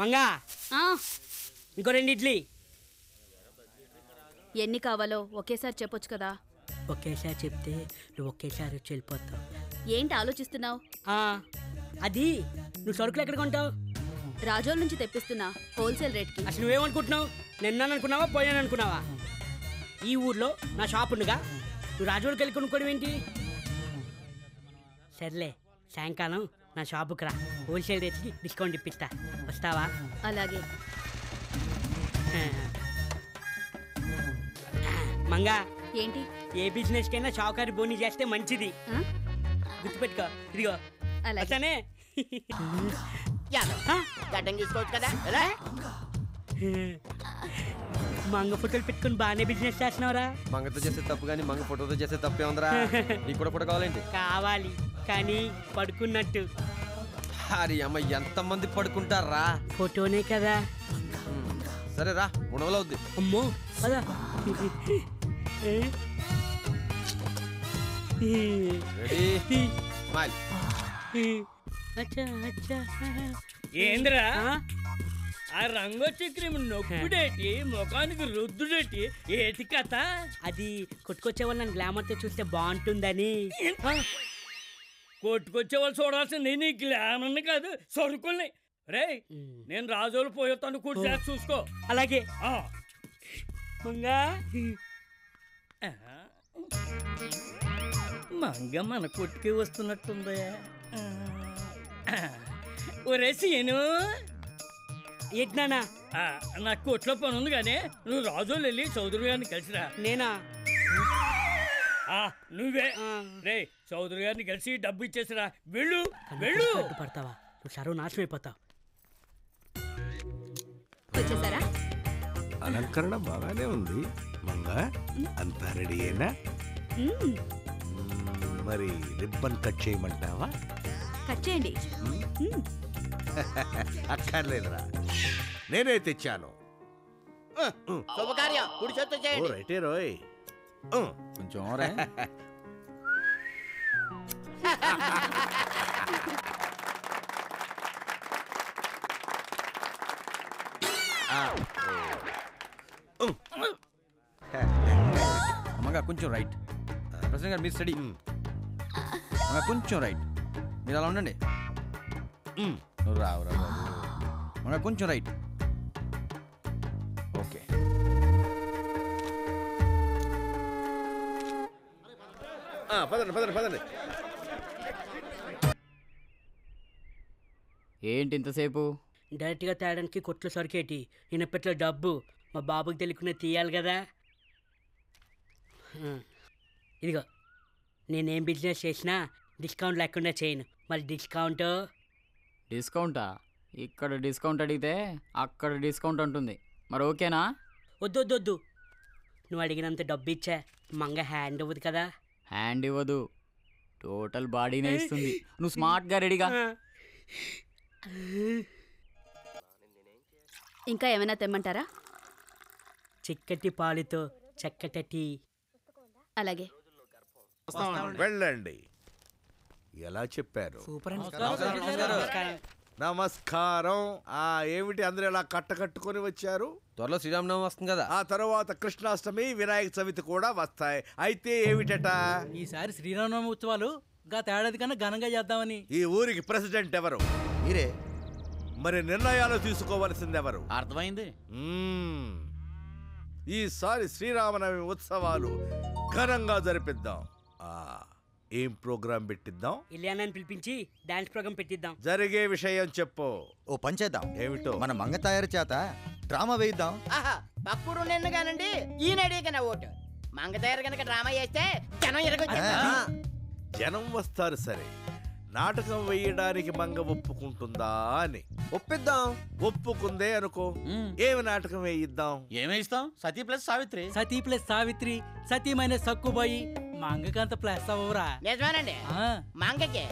మంగా. ఆ, ఇంకో రెండు ఇడ్లీ. ఎన్ని కావాలో ఒకేసారి చెప్పొచ్చు కదా. ఒకేసారి చెప్తే నువ్వు ఒకేసారి వచ్చి వెళ్ళిపోతావు. ఏంటి ఆలోచిస్తున్నావు? ఆ, అది నువ్వు సరుకులు ఎక్కడ కొంటావు? రాజోల నుంచి తెప్పిస్తున్నా హోల్సేల్ రేట్కి. అసలు నువ్వేమనుకుంటున్నావు? నిన్నాను అనుకున్నావా పోయాను అనుకున్నావా ఈ ఊర్లో నా షాప్ ఉండగా నువ్వు రాజోడికి వెళ్ళి కొనుక్కోవడం ఏంటి? సర్లే సాయంకాలం నా షాపుకి రా హోల్సేల్ రేట్కి డిస్కౌంట్ ఇప్పిస్తా. వస్తావా? అలాగే. మంగా ఏంటి? ఏ బిజినెస్ కైనా షావుకారి బోని చేస్తే మంచిది? గుర్తుపెట్టుకో. ఇదిగో. అలాగే. ఆ? గడ్డం తీసుకోవచ్చు కదా? మంగ ఫోటోలు పెట్టుకొని బాగానే బిజినెస్ చేస్తున్నావురా. మంగతో చేసే తప్పు కానీ మంగ ఫోటోతో చేసే తప్పే ఉందిరా. నీకు కూడా ఫోటో కావాలేంటి? కావాలి. కానీ పడుకున్నట్టు. హరి అమ్మ ఎంతమంది పడుకుంటారా? ఫోటోనే కదా. సరే రా ఉండవలో అవుద్ది అమ్మో పద. రెడీ? స్మైల్. అచ్చా అచ్చా. ఏంద్రా? ఆ? రంగొచ్చి క్రీమ్ నొప్పుడేటి ముఖానికి రుద్దుడేటి ఏటి కథ? అది కొట్టుకొచ్చే వాళ్ళు నన్ను గ్లామర్తో చూస్తే బాగుంటుందని. కొట్టుకొచ్చే వాళ్ళు చూడాల్సింది నీ గ్లామర్ కాదు సరుకుల్ని. రే నేను రాజోలు పోయేతాను కూర్చో చూసుకో. అలాగే. మంగా. మన కొట్టుకి వస్తున్నట్టుంది. ఒరే సీను. ఆ, నా కొట్లో పని ఉంది కానీ నువ్వు రాజోలు వెళ్ళి చౌదరి గారిని కలిసిరా. నేనా? ఆ, నువ్వే. రే చౌదరి గారిని కలిసి డబ్బు ఇచ్చేసిరా. వెళ్ళు వెళ్ళు. పడతావా నువ్వు సర్వ నాశనం అయిపోతావు వచ్చేసారా? అలంకరణ బాగానే ఉంది. మంగా అంతా రెడీ అయినా మరి రిబ్బన్ కట్ చేయమంటావా? కట్ చేయండి. అక్కర్లేదురా. నేనే తెచ్చాను. శుభకార్యం కుడి చేత్తో ఓ చేయండి రైటే రోయ్. కొంచెం ఓరే అమ్మగా కొంచెం రైట్. ప్రెసిడెంట్ గారు మీరు స్టడీ. అమ్మగా కొంచెం రైట్. మీరు అలా ఉండండి. నువ్వు రావు రా బాబు కొంచెం రైట్. పదండి పదండి పదండి. ఏంటి ఇంతసేపు? డైరెక్ట్గా తేయడానికి కొట్లు సరికేటి. ఇనపెట్లో డబ్బు మా బాబుకి తెలియకుండా తీయాలి కదా. ఇదిగో నేనేం బిజినెస్ చేసినా డిస్కౌంట్ లేకుండా చేయను. మరి డిస్కౌంట్ డిస్కౌంటా? ఇక్కడ డిస్కౌంట్ అడిగితే అక్కడ డిస్కౌంట్ ఉంటుంది మరి ఓకేనా? వద్దు వద్దు వద్దు. నువ్వు అడిగినంత డబ్బు ఇచ్చా. మంగ హ్యాండ్ అవ్వదు కదా. హ్యాండ్ ఇవ్వదు. టోటల్ బాడీనే ఇస్తుంది. నువ్వు స్మార్ట్గా రెడీగా. ఇంకా ఏమైనా తెమ్మంటారా? చిక్కటి పాలుతో చక్కటి టీ. అలాగే. వెళ్ళండి. ఎలా చెప్పారు? నమస్కారం. నమస్కారం. ఆ ఏమిటి అందరూ ఇలా కట్టకట్టుకొని వచ్చారు? త్వరలో శ్రీరామనవమి వస్తుంది కదా. ఆ తర్వాత కృష్ణాష్టమి వినాయక చవితి కూడా వస్తాయి. అయితే ఏమిటట? ఈసారి శ్రీరామనవమి ఉత్సవాలు గత ఏడాది కన్నా ఘనంగా చేద్దామని. ఈ ఊరికి ప్రెసిడెంట్ ఎవరు? మీరే? మరి నిర్ణయాలు తీసుకోవలసింది ఎవరు అర్థమైంది. ఈసారి శ్రీరామనవమి ఉత్సవాలు ఘనంగా జరిపిద్దాం. ఆ, ఏం ప్రోగ్రాం పెట్టిద్దాం? ఇలియానాని పిలిపించి డాన్స్ ప్రోగ్రామ్ పెట్టిద్దాం. జరిగే విషయం చెప్పు. ఓ పని చేద్దాం. ఏమిటో? మన మంగ తయారు చేత డ్రామా వేయిద్దాం. ఆహా పక్కుడు నిన్ను కానండి ఈయన అడిగిన ఓటు. మంగతయారు కనుక డ్రామా చేస్తే జనం ఆ. జనం వస్తారు సరే. నాటకం వేయడానికి మంగ ఒప్పుకుంటుందా అని. ఒప్పిద్దాం. ఒప్పుకుందే అనుకో. ఏమి నాటకం వేయిద్దాం? ఏమేస్తాం Sati plus Savitri. Sati plus Savitri Sati minus Sakkubai మా అంగకంత ప్లస్ అవ్వరా నిజమేనండి. ఆ, మంగకి.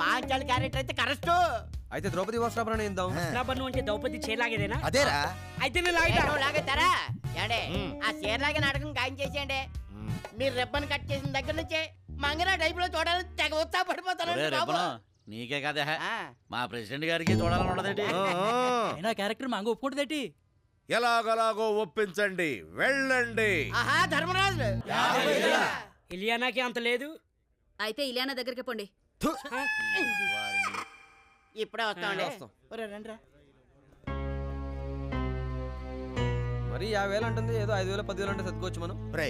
పాంచాలి క్యారెక్టర్ అయితే కరెస్ట్ అయితే ద్రౌపది వస్త్రాభరణ ఇద్దాం రాబన్ను అంటే ద్రౌపది చేలాగేదేనా? అదేరా. అయితే నేను లాగుతా. లాగుతారా ఏండే ఆ చీరలాగే నాటకం ఖాయం చేసేయండి. మీరు రిబ్బన్ కట్ చేసిన దగ్గర నుంచే మంగన టైప్లో చూడాలని తెగ ఉత్సాహపడిపోతాను ఒరే రెబ్బను నీకే కదా. మా ప్రెసిడెంట్ గారికి చూడాలని. అయినా క్యారెక్టర్ మంగ ఒప్పుకుంటుందేటి? ఎలాగలాగో ఒప్పించండి. వెళ్ళండి. ఆహా ధర్మరాజు ఇలియానాకి అంత లేదు. అయితే ఇలియానా దగ్గరికి పోండి. ఇప్పుడే వస్తామండి. వస్తాం. ఒరే, రండిరా. మరి యాభై వేలు అంటుంది. ఏదో ఐదు వేలు పదివేలు అంటే సర్దుకోవచ్చు మనం. రే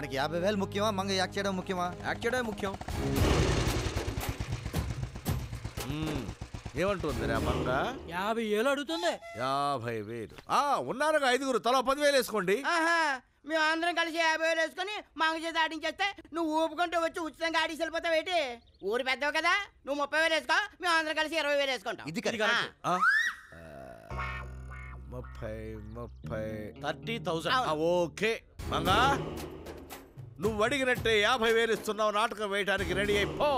మనకి యాభై వేలు ముఖ్యమా? మంగ యాక్ చేయడం ముఖ్యమా? యాక్ట్ చేయడమే ముఖ్యం. మ్మ్. ఏమంటుంది రా మంగ యాభై ఏళ్ళు అడుగుతుంది. యాభై వేలు. ఆ ఉన్నారుగా ఐదుగురు. తలా పదివేలు వేసుకోండి. ఆహా మేము అందరం కలిసి యాభై వేలు వేసుకొని మాంగ చేత ఆడించేస్తే నువ్వు ఊపుకుంటూ వచ్చి ఉచితంగా ఆడిసి వెళ్ళిపోతావు ఏంటి? ఊరు పెద్దవు కదా నువ్వు ముప్పై వేలు వేసుకో మేము అందరం కలిసి ఇరవై వేలు వేసుకుంటాం. ఇది కరెక్ట్. ఆ, ఆ? ఆ, ముప్పై ముప్పై థర్టీ ఆ, థౌసండ్ ఓకే. మంగా? నువ్వు అడిగినట్టే యాభై వేలు ఇస్తున్నావు నాటకం వేయడానికి రెడీ అయిపో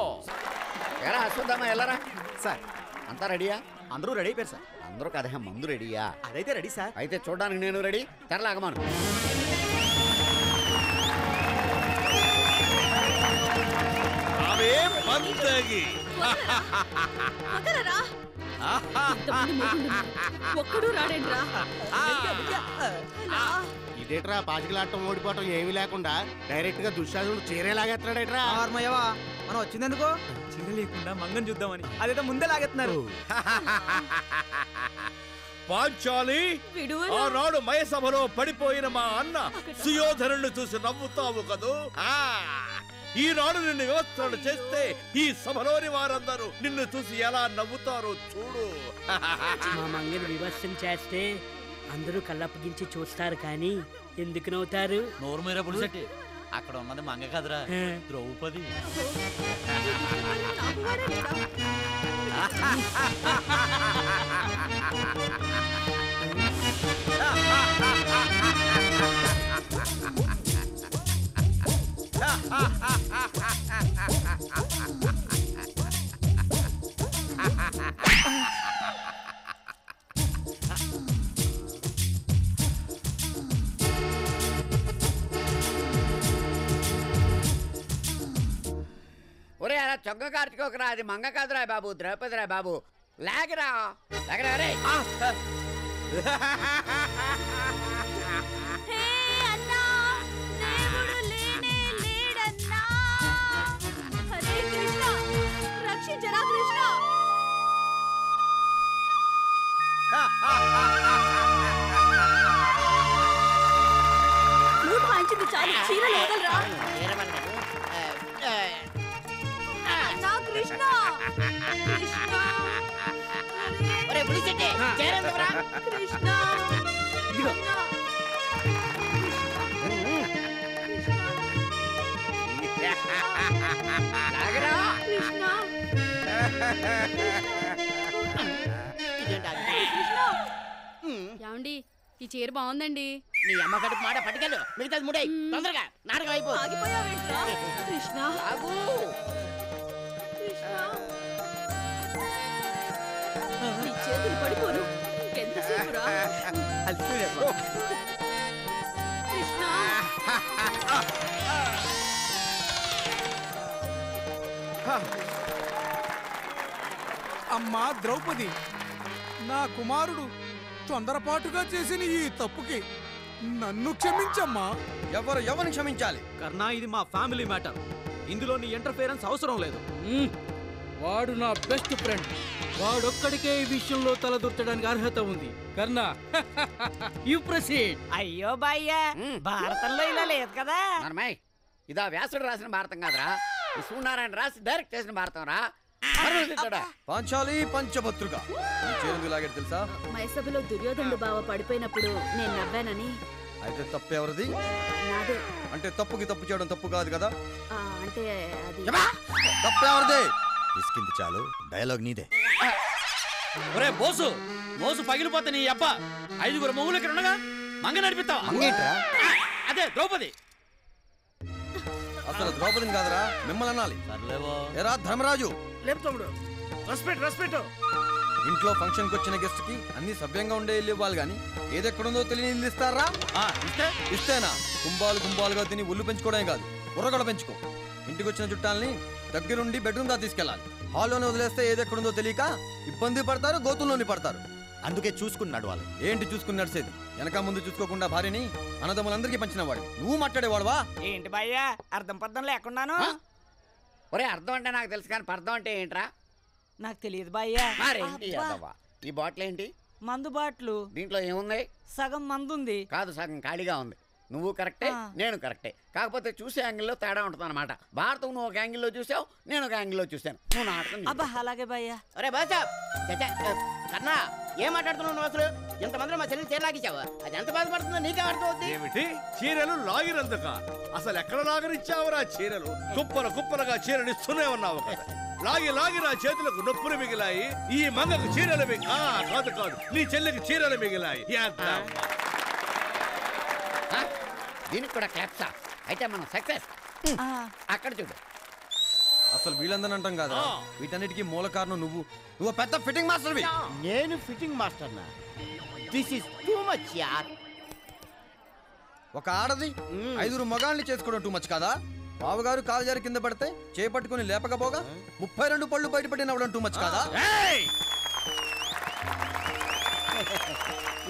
ఎరా అశ్వత్థామ ఎల్లరా? సార్ అంతా రెడీయా? అందరూ రెడీ అయిపోయారు సార్. అందరూ కదా మందు రెడీయా? అదైతే రెడీ సార్. అయితే చూడడానికి నేను రెడీ? తెరలాగమాను. ఒక్కడూ రాడేంట్రా ఇదేట్రా పాచికలాటం ఓడిపోవటం ఏమీ లేకుండా డైరెక్ట్గా దుశ్శాసనుడు చీరేలాగేస్తున్నాడేట్రా ఆర్మయ్యవా మనం వచ్చింది ఎందుకు చీర లేకుండా మంగం చూద్దామని. అదేదో ముందే లాగెత్తున్నారు. పాంచాలి ఆనాడు మయసభలో పడిపోయిన మా అన్న సుయోధనుణ్ణి చూసి నవ్వుతావు కదూ? ఆ, ఈనాడు నిన్ను వ్యవస్థలు చేస్తే ఈ సభలోని వారందరూ నిన్ను చూసి ఎలా నవ్వుతారో చూడు. మా మంగని విమర్శం చేస్తే అందరూ కళ్ళప్పగించి చూస్తారు కానీ ఎందుకు నవ్వుతారు? నోరు మీర పులిసెట్టి. అక్కడ ఉన్నది మంగ కదరా. ద్రౌపది. ఒరే అలా చొక్క కార్చుకోకరా. అది మంగ కాదురా బాబు ద్రౌపదిరా బాబు. లాగరా లాగరా రే హే అన్నా దేవుడు లేనే లేడన్నా. హరే కృష్ణ రక్షించరా కృష్ణ. ఫ్లూట్ వాయించింది చాలు చీరలు వదలరా. చేరేందుకురా కృష్ణ. ఇదిగో. లాగరా కృష్ణ. ఏమండి ఈ చీర బాగుందండి. నీ అమ్మ కడుపు మాట పట్టుకెళ్ళు. మిగతాది ముడై తొందరగా. నాటకం అయిపో. కృష్ణ. కృష్ణ! అమ్మా ద్రౌపది! నా కుమారుడు తొందరపాటుగా చేసిన ఈ తప్పుకి నన్ను క్షమించమ్మా. ఎవరు ఎవరిని క్షమించాలి? కర్ణా ఇది మా ఫ్యామిలీ మ్యాటర్. ఇందులో నీ ఇంటర్ఫియరెన్స్ అవసరం లేదు. వాడు నా బెస్ట్ ఫ్రెండ్. వాడొక్కడికే ఈ విషయంలో తలదూర్చడానికి అర్హత ఉంది. కర్ణా యు ప్రొసీడ్ అయ్యో బాయ్యా భారతంలో ఇలా లేదు కదా. నర్మయ్ ఇదా వ్యాసుడు రాసిన భారతం కాదురా. ఈ సూర్యనారాయణ రాసి డైరెక్ట్ చేసిన భారతం రా? పాంచాలి పంచభద్రుగా ఈ చీర ఎందుకు లాగాడు తెలుసా? మైసభలో దుర్యోధనుడు బావ పడిపోయినప్పుడు నేను నవ్వానని. అయితే తప్పు ఎవరిది? నాదే. అంటే తప్పుకి తప్పు చేయడం తప్పు కాదు కదా? ఆ, అంటే అది తప్పు ఎవరిది? తీసుకింది చాలు. డైలాగ్ నీదే. ఒరే బోసు! మోసు పగిలిపోతే నీ అబ్బ ఐదుగురు మొగులు ఇక్కడ ఉండగా మంగ నడిపిస్తావా? మంగేంట్రా అదే ద్రౌపది. అసలు ద్రౌపదిని కాదురా మిమ్మల్ని అనాలి. సర్లేవో ఎరా ధర్మరాజు? లేదు తమ్ముడు. Respect respect. ఇంట్లో ఫంక్షన్కి వచ్చిన గెస్ట్కి అన్ని సభ్యంగా ఉండే ఇల్లు ఇవ్వాలి గాని ఏదెక్కడుందో తెలియని ఇల్లు ఇస్తారా? ఇస్తేనా? కుంభాలు కుంభాలుగా తిని ఒళ్ళు పెంచుకోవడమే కాదు బుర్ర కూడా పెంచుకో. ఇంటికి వచ్చిన చుట్టాలని దగ్గరుండి బెడ్రూమ్ దా తీసుకెళ్ళాలి. హాల్లోనే వదిలేస్తే ఏది ఎక్కడుందో తెలియక ఇబ్బంది పడతారు గోతుల్లోని పడతారు. అందుకే చూసుకుని నడవాలి ఏంటి చూసుకుని నడిచేది వెనక ముందు చూసుకోకుండా భార్యని అన్నదమ్ములందరికీ పంచిన వాడు. నువ్వు మాట్లాడేవాడువా? ఏంటి భయ్యా అర్థం పర్థం లేకున్నాను ఒరే అర్థం అంటే నాకు తెలుసు కానీ పర్థం అంటే ఏంట్రా? నాకు తెలియదు భయ్యా. మరేంటి అబ్బా. ఈ బాటిల్ ఏంటి మందు బాట్లు. దీంట్లో ఏముంది సగం మందు ఉంది కాదు సగం ఖాళీగా ఉంది. నువ్వు కరెక్టే. నేను కరెక్టే. కాకపోతే చూసే యాంగిల్లో తేడా ఉంటుంది అనమాట భారతం నువ్వు ఒక యాంగిల్లో చూసావు నేను ఒక యాంగిల్లో చూశాను. నువ్వు నాటకం. అబ్బా అలాగే భయ్యా. అరే బాసా! కన్నా ఏం మాట్లాడుతున్నావు నువ్వు అసలు? ఇంతమంది మా చెల్లి చీరలాగించావు అది ఎంత బాధపడుతుందో నీకే అర్థమవుతుంది ఏమిటి? చీరలు లాగినందుక? అసలు ఎక్కడ లాగనిచ్చావురా చీరలు? కుప్పలు కుప్పలుగా చీరనిస్తూనే ఉన్నావు కదా. లాగి లాగి నా చేతులకు నొప్పులు మిగిలాయి ఈ మంగకు చీరలు మిగి ఆ, కాదు కాదు. నీ చెల్లికి చీరలు మిగిలాయి. యాద్దాం. దీనికి కూడా క్లాప్సా అయితే మనం సక్సెస్ అక్కడ చూడు. అసలు వీళ్ళందరూ అంటాం కదా వీటన్నిటికీ మూల కారణం నువ్వు. నువ్వు పెద్ద ఫిట్టింగ్ మాస్టర్వి నేను ఫిట్టింగ్ మాస్టర్ నా. దిస్ ఇస్ టూ మచ్ యార్ ఒక ఆడది ఐదుగురు మగాళ్ళని చేసుకోవడం టూ మచ్ కాదా? బావగారు కాలు జారి కింద పడితే చేపట్టుకుని లేపకపోగా ముప్పై రెండు పళ్ళు బయటపడి నవ్వడం టూ మచ్ కాదా?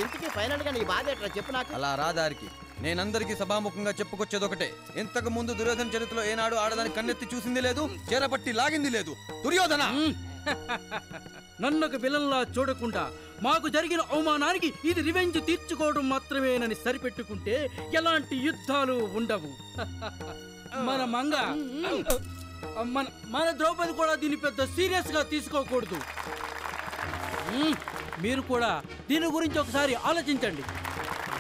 ఇంటికి ఫైనల్గా నీ బాధ ఎట్లా చెప్పు నాకు. అలా రా దారికి. నేనందరికీ సభాముఖంగా చెప్పుకొచ్చేది ఒకటే. ఇంతకు ముందు దుర్యోధన చరిత్రలో ఏనాడు ఆడదాని కన్నెత్తి చూసింది లేదు చేరపట్టి లాగింది లేదు. దుర్యోధన! నన్ను ఒక విలన్లా చూడకుండా మాకు జరిగిన అవమానానికి ఇది రివెంజ్ తీర్చుకోవడం మాత్రమేనని సరిపెట్టుకుంటే ఎలాంటి యుద్ధాలు ఉండవు. మన మంగ మన మన ద్రౌపది కూడా దీన్ని పెద్ద సీరియస్గా తీసుకోకూడదు. మీరు కూడా దీని గురించి ఒకసారి ఆలోచించండి.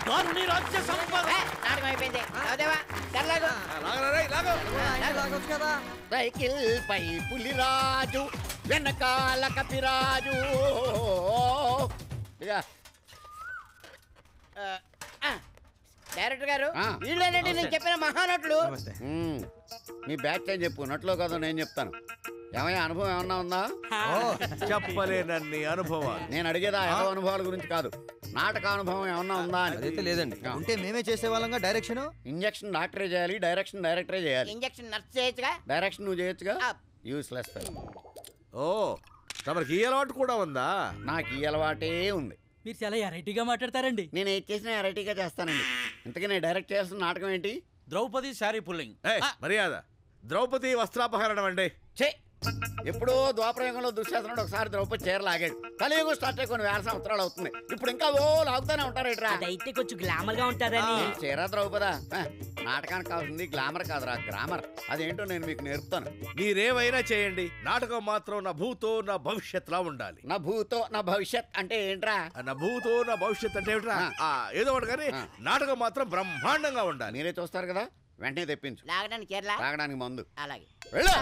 దారుని రాజ్య సంపద. నాటకం అయిపోయింది. అవదేవా తెల్లాగు సైకిల్ పై పులిరాజు వెనకాల కపిరాజు. ఇక డైరెక్టర్ గారు. వీళ్ళేనండి నేను చెప్పిన మహానటులు. నీ బ్యాచ్ అని చెప్పు? నట్లో కదా నేను చెప్తాను. ఏమయ్యా అనుభవం ఏమన్నా ఉందా? చెప్పలేనన్ని అనుభవాలు. నేను అడిగేదా ఏదో అనుభవాల గురించి కాదు. నాటక అనుభవం ఏమన్నా ఉందా అని. అదైతే లేదండి. ఉంటే మేమే చేసేవాళ్ళంగా డైరెక్షన్? ఇంజక్షన్ డాక్టరే చేయాలి డైరెక్షన్ డైరెక్టరే చేయాలి. ఇంజక్షన్ నర్స్ చేయొచ్చుగా? డైరెక్షన్ నువ్వు చేయొచ్చుగా? యూస్లెస్ ఓ తమరికి ఈ అలవాటు కూడా ఉందా? నాకు ఈ అలవాటే ఉంది. మీరు చాలా వెరైటీగా మాట్లాడతారండి. నేను ఏది చేసినా వెరైటీగా చేస్తానండి. ఇంతకీ నేను డైరెక్ట్ చేస్తున్న నాటకం ఏంటి? ద్రౌపది శారీ పుల్లింగ్. ఏయ్, మర్యాద. ద్రౌపది వస్త్రాపహరణం అండి. ఛే. ఎప్పుడో ద్వాపరయుగంలో దుశ్శాసనుడు ఒకసారి ద్రౌపది చీర లాగాడు. కలియుగం స్టార్ట్ అయ్యి కొన్ని వేల సంవత్సరాలు అవుతుంది. ఇప్పుడు ఇంకా ఓ లాగుతానే ఉంటారు ఇట్రా. అదైతే కొంచెం గ్లామర్గా ఉంటదని చీర ద్రౌపదా. నాటకానికి కావాల్సింది గ్లామర్ కాదురా గ్రామర్. అదేంటో నేను మీకు నేర్పుతాను. మీరేమైనా చేయండి. నాటకం మాత్రం నా భూతో నా భవిష్యత్ లా ఉండాలి. నా భూతో నా భవిష్యత్ అంటే ఏంట్రా? నా భూతో నా భవిష్యత్ అంటే ఏమిట్రా? ఆ, ఏదో ఒకటి కానీ నాటకం మాత్రం బ్రహ్మాండంగా ఉండాలి. మీరే చూస్తారు కదా? వెంటనే తెప్పించు. లాగడానికి తాగడానికి మందు. అలాగే. వెళ్ళు!